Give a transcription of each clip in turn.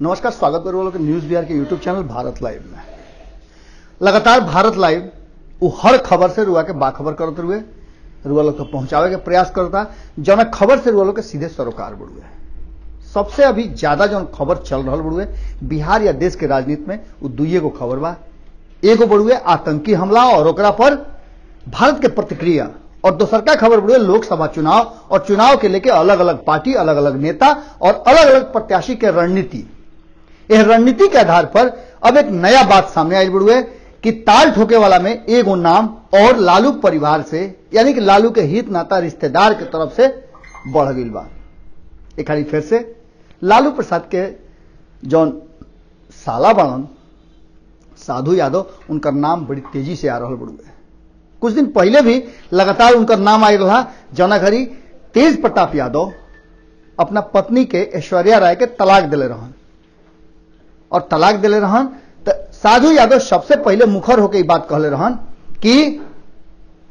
नमस्कार, स्वागत करो लोग न्यूज़ बिहार के यूट्यूब चैनल भारत लाइव में। लगातार भारत लाइव वो हर खबर से रुआ के बाखबर करते हुए, रुआ लोग तक पहुंचावे के प्रयास करता जौन खबर से रुआ लोग के सीधे सरोकार बढ़ुए सबसे अभी ज़्यादा जौन खबर चल रहा बढ़ुए बिहार या देश के राजनीति में वो दुइये गो खबर बा। एगो बढ़ुए आतंकी हमला और ओकरा पर भारत के प्रतिक्रिया और दोसर का खबर बढ़ुए लोकसभा चुनाव और चुनाव के लेके अलग अलग पार्टी अलग अलग नेता और अलग अलग प्रत्याशी के रणनीति। यह रणनीति के आधार पर अब एक नया बात सामने आई बढ़ुए, कि ताल ठोके वाला में एगो नाम और लालू परिवार से, यानी कि लालू के हित नाता रिश्तेदार के तरफ़ से बढ़ गई बा। एक खाली फिर से, लालू प्रसाद के जौन साला बनन, साधु यादव उनका नाम बड़ी तेज़ी से आ रहा बड़ुए कुछ दिन पहले भी लगातार उनका नाम आई रहा, जौना घड़ी तेज प्रताप यादव अपना पत्नी के ऐश्वर्या राय के तलाक दिले रहन। और तलाक दिले रहन। तो साधु यादव सबसे पहले मुखर होकर बात कहले रहन कि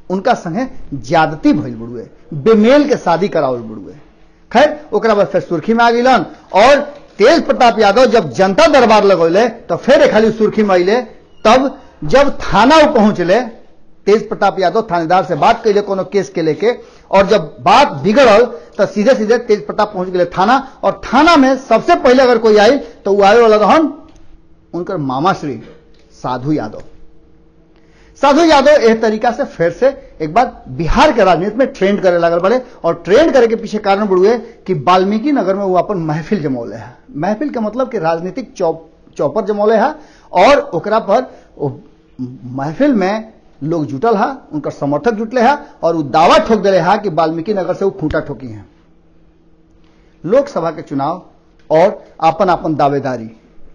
उनका संगे ज्यादती भइल बुड़ुए, बेमेल के शादी करावल बुड़ुए। खैर, ओकरा बाद फिर सुर्खी में आ गलन और तेज प्रताप यादव जब जनता दरबार लगौले तो फिर खाली सुर्खी में अले तब जब थाना पहुंचले तेज प्रताप यादव थानेदार से बात कैले कोनो केस के लेके, और जब बात बिगड़ल तो सीधे सीधे तेज प्रताप पहुँच गए थाना, और थाना में सबसे पहले अगर कोई आई तो वो आए वाला रहन उनकर मामा श्री साधु यादव। साधु यादव एक तरीका से फिर से एक बार बिहार के राजनीति में ट्रेंड करे लगल बड़े और ट्रेंड करे के पीछे कारण बढ़ुए कि वाल्मीकि नगर में वो अपन महफिल जमौले है। महफिल के मतलब कि राजनीतिक चौप चौपर जमौले है, और ओकरा पर महफिल में लोग जुटल है, उनका समर्थक जुटले है, और वो दावा ठोक दिले है कि वाल्मीकि नगर से वो खूंटा ठोकी है। लोकसभा के चुनाव और अपन अपन दावेदारी,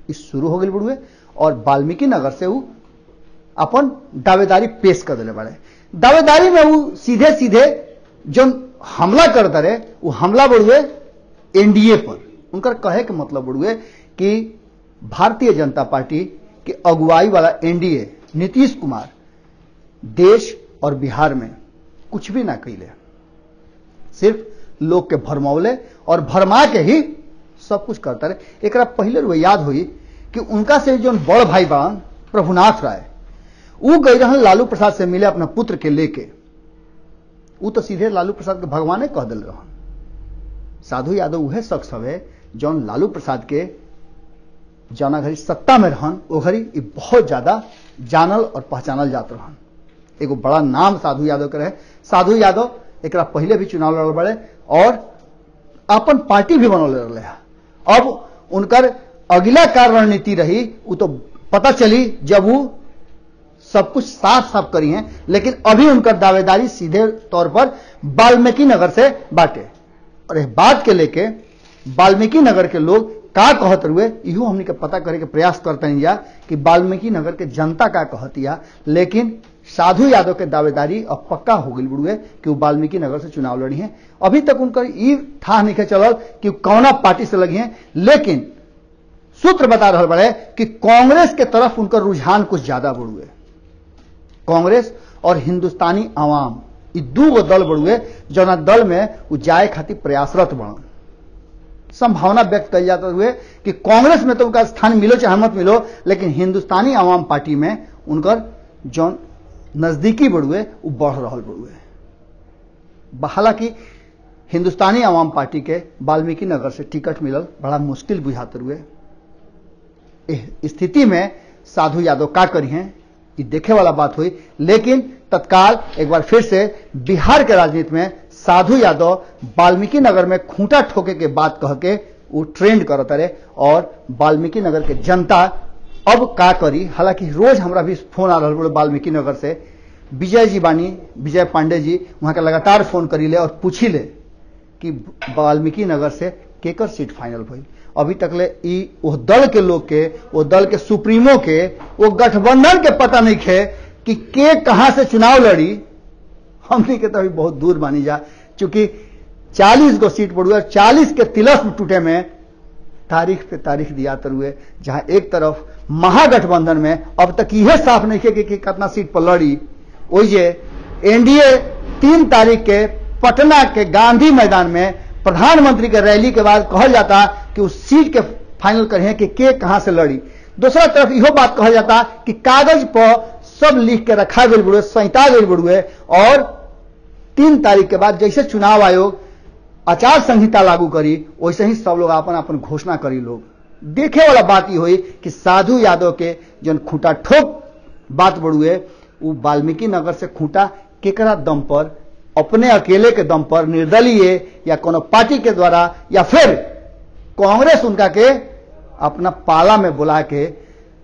इस शुरू हो गई बुढ़ुए, और वाल्मीकि नगर से वो अपन दावेदारी पेश कर दिले बड़े दावेदारी में वो सीधे सीधे जो हमला करते रहे, वो हमला बढ़ुए एनडीए पर। उनका कहे के मतलब बढ़ुए कि भारतीय जनता पार्टी के अगुवाई वाला एनडीए नीतीश कुमार देश और बिहार में कुछ भी ना कैले सिर्फ़ लोग के भरमौले और भरमा के ही सब कुछ करता रहे। एक पहले रुए याद हुई कि उनका से जो बड़ भाई बान प्रभुनाथ राय वो गई रहन लालू प्रसाद से मिले अपना पुत्र के लेके। वो तो सीधे लालू प्रसाद के भगवाने कह दिल रहन। साधु यादव वह शख्स हवे जौन लालू प्रसाद के जौना घड़ी सत्ता में रहन वो घड़ी बहुत ज़्यादा जानल और पहचानल जात रहन। एगो बड़ा नाम साधु यादव के रहे। साधु यादव एक पहले भी चुनाव लड़ बड़े और अपन पार्टी भी बनौले रहे अब उनकर अगला कार्य रणनीति रही, वो तो पता चली जब वो सब कुछ साफ़ साफ़ करी हैं, लेकिन अभी उनकर दावेदारी सीधे तौर पर वाल्मीकि नगर से बांटे। और इस बात के लेके वाल्मीकि नगर के लोग का कहत रुए इहो हमने के पता करे के प्रयास करते हैं या कि वाल्मीकि नगर के जनता का कहतिया लेकिन साधु यादव के दावेदारी अब पक्का हो गई बुढ़ुए कि वो वाल्मीकि नगर से चुनाव लड़ी हैं। अभी तक उनका ई था नहीं चलल कि कौना पार्टी से लगी हैं, लेकिन सूत्र बता रहा बड़े कि कांग्रेस के तरफ़ उनका रुझान कुछ ज़्यादा बढ़ुए कांग्रेस और हिंदुस्तानी आवाम दू गो दल बढ़ुए जौना दल में वो जाए खातिर प्रयासरत बढ़न संभावना व्यक्त कल जाते हुए कि कांग्रेस में तो उनका स्थान मिलो चाहे मत मिलो, लेकिन हिंदुस्तानी आवाम पार्टी में उनकर जौन नजदीकी बढ़ुए वो बढ़ रहा बढ़ुए हालाँकि हिंदुस्तानी आवाम पार्टी के वाल्मीकि नगर से टिकट मिलल बड़ा मुश्किल बुझाते हुए स्थिति में साधु यादव का करी हैं, ये देखे वाला बात हुई। लेकिन तत्काल एक बार फिर से बिहार के राजनीति में साधु यादव वाल्मीकि नगर में खूंटा ठोके के बात कह के वो ट्रेंड करते रहे और वाल्मीकि नगर के जनता अब का करी? हालाँकि रोज हमरा भी फ़ोन आ रहा वाल्मीकि नगर से। विजय जी बानी, विजय पांडे जी, वहाँ के लगातार फ़ोन करी ले और पूछी ले कि वाल्मीकि नगर से केकर सीट फाइनल भई अभी तक ले ई वो दल के लोग के वो दल के सुप्रीमो के वो गठबंधन के पता नहीं खे कि के कहाँ से चुनाव लड़ी। हमने के तो अभी बहुत दूर मानी जा। चूँकि 40 गो सीट बढ़ुए 40 के तिलस्म टूटे में तारीख पे तारीख दिया तर हुए जहाँ एक तरफ़ महागठबंधन में अब तक यह साफ़ नहीं कि, कि कितना सीट पर लड़ी। ओइजे एनडीए तीन तारीख के पटना के गांधी मैदान में प्रधानमंत्री के रैली के बाद कहल जाता कि उस सीट के फाइनल करें कि के कहाँ से लड़ी। दूसरा तरफ़ इहो बात कहा जाता कि कागज़ पर सब लिख के रखा गई बड़ुए संहिता गई बड़ुए और तीन तारीख के बाद जैसे चुनाव आयोग आचार संहिता लागू करी, वैसे ही सब लोग अपन अपन घोषणा करी लोग। देखे वाला बात ही हुई कि साधु यादव के जन खूंटा ठोक बात बड़ुए वो वाल्मीकि नगर से खूंटा केकरा दम पर, अपने अकेले के दम पर निर्दलीय या कोनो पार्टी के द्वारा, या फिर कांग्रेस उनका के अपना पाला में बुला के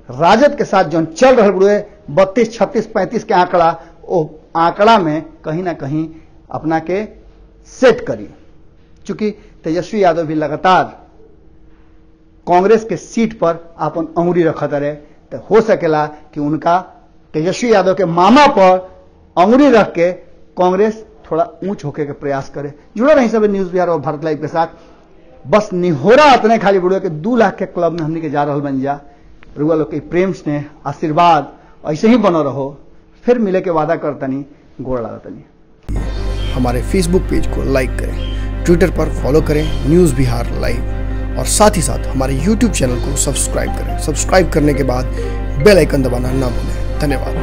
राजद के साथ जो चल रहे बुढ़े बत्तीस, छत्तीस, पैंतीस के आंकड़ा वो आंकड़ा में कहीं ना कहीं अपना के सेट करी चूँकि तेजस्वी यादव भी लगातार कांग्रेस के सीट पर अपन अंगुरी रखत रहे तो हो सकेला कि उनका तेजस्वी यादव के मामा पर अंगुरी रख के कांग्रेस थोड़ा ऊंच होके के प्रयास करे। जुड़े रही सब न्यूज़ बिहार और भारत लाइव के साथ। बस निहोरा इतने खाली बुढ़े के दू लाख के क्लब में हमने के जा रहा बन जा। रुआ लोग के प्रेम स्नेह, आशीर्वाद ऐसे ही बनो रहो, फिर मिले के वादा करतनी गोड़ लागतनी हमारे फेसबुक पेज को लाइक करें ट्विटर पर फॉलो करें न्यूज़ बिहार लाइव और साथ ही साथ हमारे यूट्यूब चैनल को सब्सक्राइब करें। सब्सक्राइब करने के बाद बेल आइकन दबाना ना भूलें। धन्यवाद।